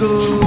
chemicals.